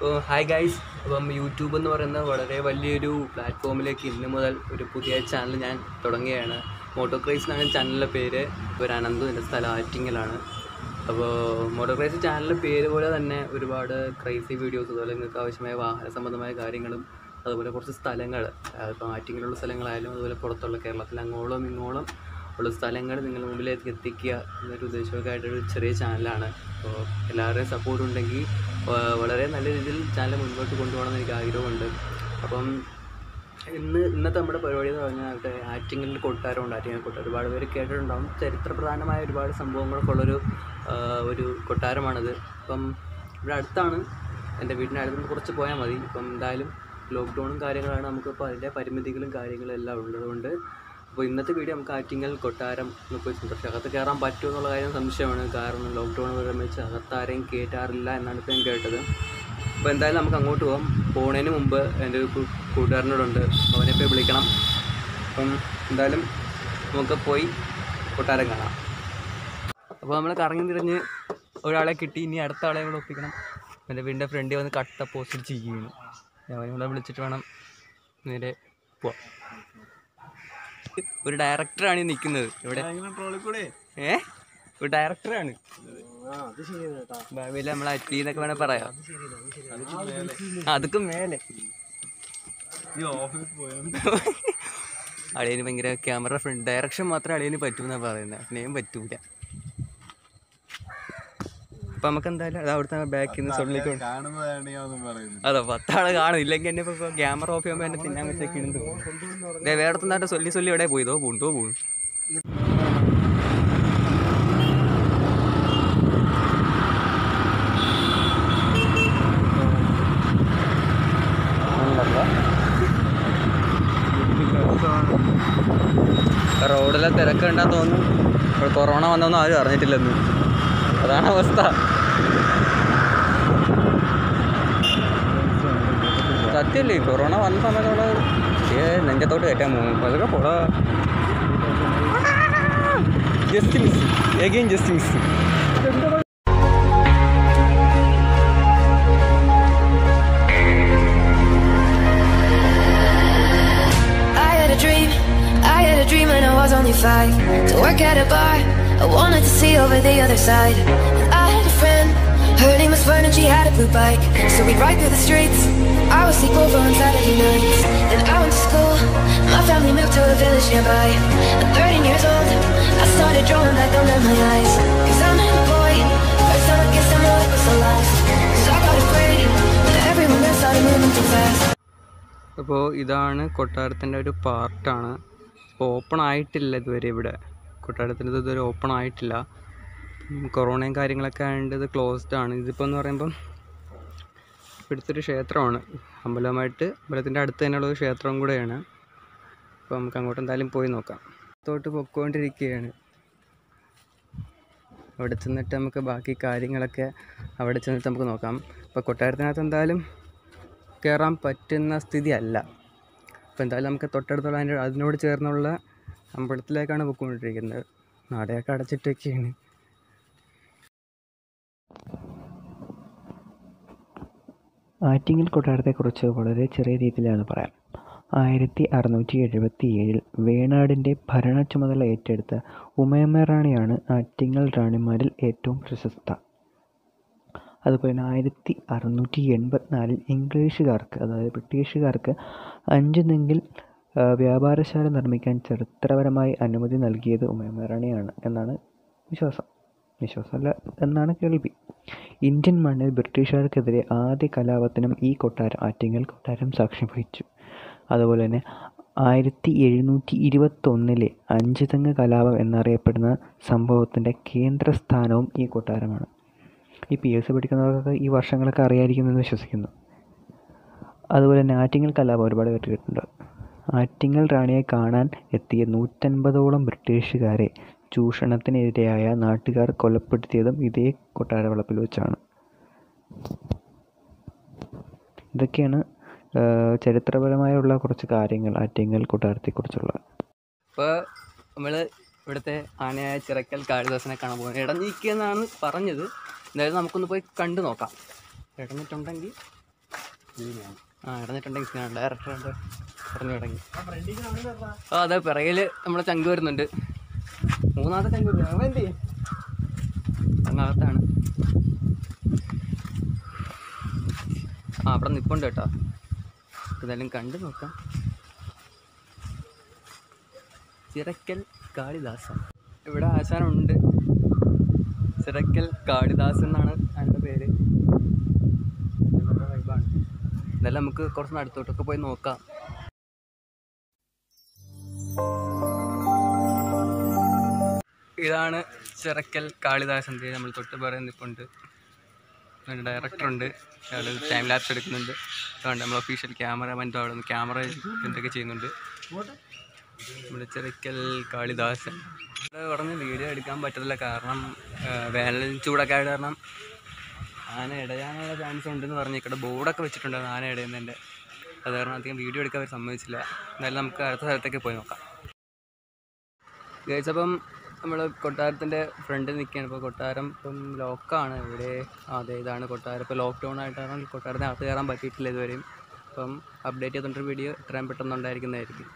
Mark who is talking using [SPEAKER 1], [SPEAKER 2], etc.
[SPEAKER 1] Hi guys അപ്പം YouTube എന്ന് പറയുന്ന വളരെ വലിയൊരു പ്ലാറ്റ്ഫോമിലേക്ക് ഇന്ന് മുതൽ ഒരു പുതിയ ചാനൽ ഞാൻ തുടങ്ങുകയാണ്. മോട്ടോ ക്രൈസ് എന്നാണ് ചാനലിന്റെ പേര്. ഒരു അനന്തു എന്റെ സ്ഥലം ആറ്റിങ്ങലാണ്. അപ്പോൾ മോട്ടോ ക്രൈസ് ചാനലിന്റെ പേര് പോലെ തന്നെ ഒരുപാട് ക്രൈസി വീഡിയോസ് അതുപോലെ നിങ്ങൾക്ക് ആവശ്യമായ വാഹന സംബന്ധമായ കാര്യങ്ങളും അതുപോലെ കുറച്ച് സ്ഥലങ്ങൾ ഇപ്പോൾ ആറ്റിങ്ങിലുള്ള സ്ഥലങ്ങളായാലും അതുപോലെ പുറത്തുള്ള കേരളത്തിൽ അങ്ങോളം ഇങ്ങോളം ഉള്ള സ്ഥലങ്ങൾ നിങ്ങളുടെ മുമ്പിലേക്ക് എത്തിക്കുക എന്നൊരു ഉദ്ദേശമൊക്കെ ആയിട്ടൊരു ചെറിയ ചാനലാണ്. അപ്പോൾ എല്ലാവരുടെയും സപ്പോർട്ട് ഉണ്ടെങ്കിൽ വളരെ നല്ല രീതിയിൽ ചാനൽ മുൻപോട്ട് കൊണ്ടുപോകണം എന്ന് എനിക്ക് ആഗ്രഹമുണ്ട്. അപ്പം ഇന്ന് ഇന്നത്തെ നമ്മുടെ പരിപാടി എന്ന് പറഞ്ഞാൽ ആറ്റിങ്ങൽ കൊട്ടാരമുണ്ട്. ആറ്റിങ്ങൽ കൊട്ടാരം. ഒരുപാട് പേര് കേട്ടിട്ടുണ്ടാകും ചരിത്രപ്രധാനമായ ഒരുപാട് സംഭവങ്ങളൊക്കെ ഉള്ളൊരു ഒരു കൊട്ടാരമാണിത്. അപ്പം ഇവിടെ അടുത്താണ് എന്റെ വീടിന്റെ അടുത്ത് നിന്ന് കുറച്ച് പോയാൽ മതി. ഇപ്പം എന്തായാലും ലോക്ക്ഡൗണും കാര്യങ്ങളാണ്. നമുക്കിപ്പോൾ അതിന്റെ പരിമിതികളും കാര്യങ്ങളും എല്ലാം ഉള്ളതുകൊണ്ട് അപ്പോൾ ഇന്നത്തെ വീഡിയോ നമുക്ക് ആറ്റിങ്ങൽ കൊട്ടാരം പോയി സന്ദർശിക്കാം അകത്ത് കയറാൻ പറ്റുമോ എന്നുള്ള കാര്യം സംശയമാണ്. കാരണം ലോക്ക്ഡൗൺ വിരമിച്ച് അകത്താരെയും കയറ്റാറില്ല എന്നാണ് ഇപ്പം കേട്ടത്. അപ്പോൾ എന്തായാലും നമുക്ക് അങ്ങോട്ട് പോകാം പോണതിന് മുമ്പ് എന്റെ ഒരു കൂട്ടുകാരനോടുണ്ട്. അവനെ പോയി വിളിക്കണം. അപ്പം എന്തായാലും നമുക്ക് പോയി കൊട്ടാരം കാണാം. അപ്പോൾ നമ്മൾ കറങ്ങി തിരിഞ്ഞ് ഒരാളെ കിട്ടി. ഇനി അടുത്ത ആളെ കൂടെ ഒപ്പിക്കണം. എന്റെ വീടിന്റെ ഫ്രണ്ടിൽ വന്ന് കട്ട പോസ്റ്റ് ചെയ്യുകയാണ് അവനെ കൂടെ വിളിച്ചിട്ട് വേണം നേരെ പോവാം. ഒരു ഡയറക്ടറാണ് ഈ നിൽക്കുന്നത്. ഇവിടെ. ഏ? ഒരു ഡയറക്ടറാണ്. ഭാവിയിൽ നമ്മൾ അറ്റി എന്നൊക്കെ വേണേൽ പറയാം. ആ, അതൊക്കെ മേലെ. അളിയന് ഭയങ്കര ക്യാമറ ഫ്രണ്ട്. ഡയറക്ഷൻ മാത്രമേ അളിയന് പറ്റൂന്നാ പറയുന്നത് അഭിനയം പറ്റൂല. അപ്പൊ നമുക്ക് എന്തായാലും അത് അവിടുത്തെ ബാക്കിൽ നിന്ന് സൊള്ളിക്ക്
[SPEAKER 2] കാണുന്നതാണ് ഞാൻ പറയുന്നത്
[SPEAKER 1] അതെ പത്താൾ കാണും. ഇല്ലെങ്കിൽ എന്നെ ഇപ്പൊ ക്യാമറ ഓഫ് ചെയ്യുമ്പോൾ എന്നെ തിന്നാൻ വെച്ചേക്കിണെന്ന് തോന്നുന്നു. വേറെ തന്നെ സൊല്ലി സൊല്ലി എവിടെ പോയി? ഇതോ പോകും പോണു. പോകും റോഡിലെ തിരക്കുണ്ടാ തോന്നുന്നു. ഇപ്പോൾ കൊറോണ വന്നൊന്നും ആരും അറിഞ്ഞിട്ടില്ലെന്ന്. അതാണ് അവസ്ഥ സത്യമല്ലേ കൊറോണ വന്ന സമയത്ത് അവിടെ ഏ നെഞ്ചത്തോട്ട് കയറ്റാൻ പോകും അതൊക്കെ പോടാ just miss again just miss
[SPEAKER 3] I had a dream, I had a dream when I was only five To work at a bar, I wanted to see over the other side And I had a friend, her name was Fern and she had a blue bike So we'd ride through the streets, I would sleep over on Saturday nights Then I went to school, my family moved to a village nearby At 13 years old, I started drawing back down in my eyes Cause I'm a boy, first time I guess I know it was a life Cause I got afraid, everyone else started moving too fast
[SPEAKER 1] അപ്പോൾ ഇതാണ് കൊട്ടാരത്തിൻ്റെ ഒരു പാർട്ടാണ് open ആയിട്ടില്ല ഇതുവരെ ഇവിടെ കൊട്ടാരത്തിന്റെ ഇത് ഇതുവരെ ഓപ്പൺ ആയിട്ടില്ല. കൊറോണയും കാര്യങ്ങളൊക്കെ ആയതുകൊണ്ട് ഇത് ക്ലോസ്ഡ് ആണ്. ഇതിപ്പോൾ എന്ന് പറയുമ്പം ഇവിടുത്തൊരു ക്ഷേത്രമാണ്. അമ്പലമായിട്ട് അമ്പലത്തിന്റെ അടുത്ത് തന്നെയുള്ള ഒരു ക്ഷേത്രം കൂടെയാണ്. അപ്പോൾ നമുക്ക് അങ്ങോട്ട് എന്തായാലും പോയി നോക്കാം. തോട്ട് പൊക്കോണ്ടിരിക്കുകയാണ് അവിടെ ചെന്നിട്ട് നമുക്ക് ബാക്കി കാര്യങ്ങളൊക്കെ അവിടെ ചെന്നിട്ട് നമുക്ക് നോക്കാം. അപ്പോൾ കൊട്ടാരത്തിനകത്ത് എന്തായാലും കയറാൻ പറ്റുന്ന സ്ഥിതിയല്ല അപ്പോൾ എന്തായാലും നമുക്ക് തൊട്ടടുത്തുള്ള അതിന്റെ അതിനോട് ചേർന്നുള്ള അമ്പലത്തിലേക്കാണ് പോയിക്കൊണ്ടിരിക്കുന്നത് നടയൊക്കെ അടച്ചിട്ടൊക്കെയാണ്.
[SPEAKER 4] ആറ്റിങ്ങൽ കൊട്ടാരത്തെക്കുറിച്ച് വളരെ ചെറിയ രീതിയിലാണ് പറയാം. ആയിരത്തി അറുന്നൂറ്റി എഴുപത്തി ഏഴിൽ വേണാടിന്റെ ഭരണ ചുമതല ഏറ്റെടുത്ത ഉമയമ്മ റാണിയാണ് ആറ്റിങ്ങൽ റാണിമാരിൽ ഏറ്റവും പ്രശസ്ത. അതുപോലെ തന്നെ ആയിരത്തി അറുന്നൂറ്റി എൺപത്തിനാലിൽ ഇംഗ്ലീഷുകാർക്ക് അതായത് ബ്രിട്ടീഷുകാർക്ക് അഞ്ച് നെങ്കിൽ ആ, വ്യാപാരശാല നിർമ്മിക്കാൻ ചരിത്രപരമായി അനുമതി നൽകിയത് ഉമയമറാണിയാണ് എന്നാണ് വിശ്വാസം. വിശ്വാസമല്ല എന്നാണ് കേൾവി. ഇന്ത്യൻ മണ്ണിൽ ബ്രിട്ടീഷുകാർക്കെതിരെ ആദ്യ കലാപത്തിനും ഈ കൊട്ടാരം ആറ്റിങ്ങൽ കൊട്ടാരം സാക്ഷ്യം വഹിച്ചു. അതുപോലെ തന്നെ ആയിരത്തി എഴുന്നൂറ്റി ഇരുപത്തൊന്നിലെ അഞ്ചുതെങ്ങ് കലാപം എന്നറിയപ്പെടുന്ന സംഭവത്തിന്റെ കേന്ദ്രസ്ഥാനവും ഈ കൊട്ടാരമാണ്. ഈ പി എസ് സി പഠിക്കുന്നവർക്കൊക്കെ ഈ വർഷങ്ങളൊക്കെ അറിയായിരിക്കുമെന്ന് വിശ്വസിക്കുന്നു. അതുപോലെ തന്നെ ആറ്റിങ്ങൽ കലാപം ഒരുപാട് കേട്ടിട്ടുണ്ട്. ആറ്റിങ്ങൽ റാണിയെ കാണാൻ എത്തിയ നൂറ്റൻപതോളം ബ്രിട്ടീഷുകാരെ ചൂഷണത്തിനെതിരെയായ നാട്ടുകാർ കൊലപ്പെടുത്തിയതും ഇതേ കൊട്ടാരവളപ്പിൽ വെച്ചാണ്. ഇതൊക്കെയാണ് ചരിത്രപരമായുള്ള കുറച്ച് കാര്യങ്ങൾ ആറ്റിങ്ങൽ കൊട്ടാരത്തെക്കുറിച്ചുള്ള.
[SPEAKER 1] ഇപ്പോൾ നമ്മൾ ഇവിടുത്തെ ആനയായ ചിറക്കൽ കാളിദാസനെ കാണാൻ പോകുന്നത്. ഇടഞ്ഞിരിക്കുകയെന്നാണ് പറഞ്ഞത്. എന്തായാലും നമുക്കൊന്ന് പോയി കണ്ടു നോക്കാം. ഇടഞ്ഞിട്ടുണ്ടെങ്കിൽ ആ ഇടഞ്ഞിട്ടുണ്ടെങ്കിൽ ഉണ്ട് പറഞ്ഞു തുടങ്ങി ആ അതെ പിറകിൽ നമ്മളെ ചങ്ക് വരുന്നുണ്ട്. മൂന്നാമത്തെ ചങ്ക് വരുന്നുണ്ട് അങ്ങകത്താണ്. ആ അവിടെ നിപ്പുണ്ട് കേട്ടോ. ഇതെല്ലാം കണ്ടു നോക്കാം. ചിറക്കൽ കാളിദാസൻ. ഇവിടെ ആശാനുണ്ട്. ചിറക്കൽ കാളിദാസ് എന്നാണ് അതിന്റെ പേര്. ഇതെല്ലാം നമുക്ക് കുറച്ച് അടുത്തോട്ടൊക്കെ പോയി നോക്കാം. ഇതാണ് ചിറക്കൽ കാളിദാസൻ ദേ നമ്മൾ തൊട്ട് പറയുന്നിപ്പുണ്ട് ഇപ്പോൾ ഡയറക്ടറുണ്ട് അയാൾ ടൈം ലാപ്സ് എടുക്കുന്നുണ്ട്. അതുകൊണ്ട് നമ്മൾ ഒഫീഷ്യൽ ക്യാമറമാൻ അവിടെ നിന്ന് ക്യാമറ എന്തൊക്കെ ചെയ്യുന്നുണ്ട്. നമ്മുടെ ചിറക്കൽ കാളിദാസൻ. പറഞ്ഞ് വീഡിയോ എടുക്കാൻ പറ്റത്തില്ല. കാരണം വേനൽ ചൂടൊക്കെ ആയത് കാരണം ആന ഇടയാനുള്ള ചാൻസ് ഉണ്ടെന്ന് പറഞ്ഞ് ഇവിടെ ബോർഡൊക്കെ വെച്ചിട്ടുണ്ട് ആന ഇടയുന്നതിന്റെ. അത് കാരണം അധികം വീഡിയോ എടുക്കാൻ അവർ സമ്മതിച്ചില്ല. എന്നാലും നമുക്ക് അടുത്ത സ്ഥലത്തേക്ക് പോയി നോക്കാം. അപ്പം നമ്മൾ കൊട്ടാരത്തിന്റെ ഫ്രണ്ടിൽ നിൽക്കുകയാണ് ഇപ്പോൾ കൊട്ടാരം ഇപ്പം ലോക്കാണ് ഇവിടെ അതെ ഇതാണ് കൊട്ടാരം. ഇപ്പോൾ ലോക്ക്ഡൗൺ ആയിട്ടാണ് കൊട്ടാരത്തിന് അകത്ത് കയറാൻ പറ്റിയിട്ടില്ല ഇതുവരെയും. അപ്പം അപ്ഡേറ്റ് ചെയ്തുകൊണ്ടൊരു വീഡിയോ എത്രയും പെട്ടെന്ന് ഉണ്ടായിരിക്കുന്നതായിരിക്കും.